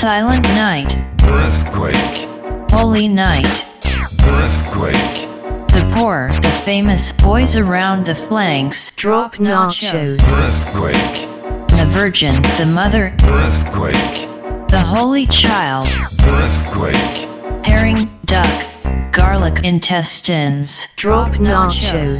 Silent night, earthquake, holy night. earthquake, The poor, the famous, boys around the flanks. Drop nachos. earthquake, The virgin, the mother, earthquake, the holy child. earthquake, Herring, duck, garlic intestines. Drop nachos.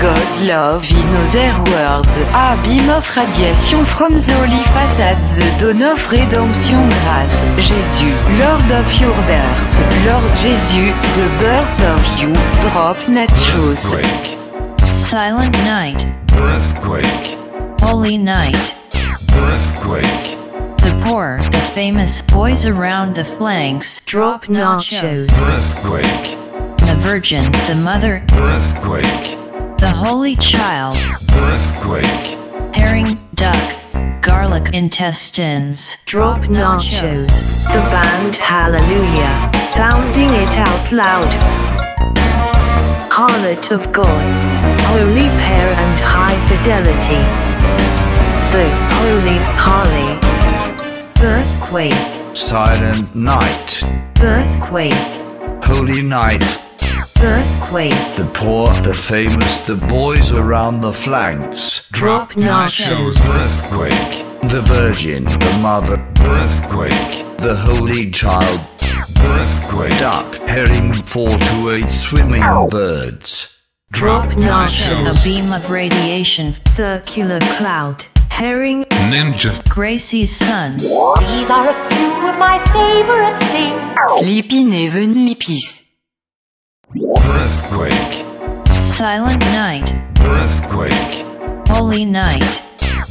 God love in other words. A beam of radiation from the holy facade, the dawn of redemption grace. Jésus, Lord of your birth. Lord Jesus, the birth of you. Drop nachos. earthquake, Silent night, earthquake, holy night. earthquake, The poor, the famous, boys around the flanks. Drop nachos. earthquake, The virgin, the mother, earthquake, the holy child. earthquake, Herring, duck, garlic intestines. Drop nachos. The band Hallelujah. Sounding it out loud. Harlot of gods. Holy pair and high fidelity. The Holy Harley. Earthquake. Silent night, Earthquake. holy night, Earthquake. the poor, the famous, the boys around the flanks, Drop nachos. earthquake, the virgin, the mother, earthquake, the holy child, earthquake, duck, herring, four to eight swimming birds, Drop A nachos. beam of radiation. Circular cloud. Herring. ninja, Gracie's son. These are a few of my favorite things. Sleepy Neven Lipis. Earthquake, Silent night, earthquake, holy night.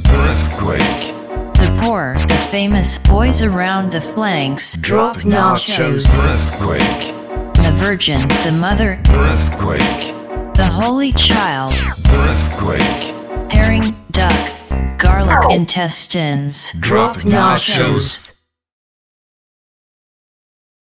earthquake, The poor, the famous, boys around the flanks. Drop nachos. earthquake, The virgin, the mother, earthquake, the holy child. earthquake, Herring, duck, garlic intestines. Drop nachos.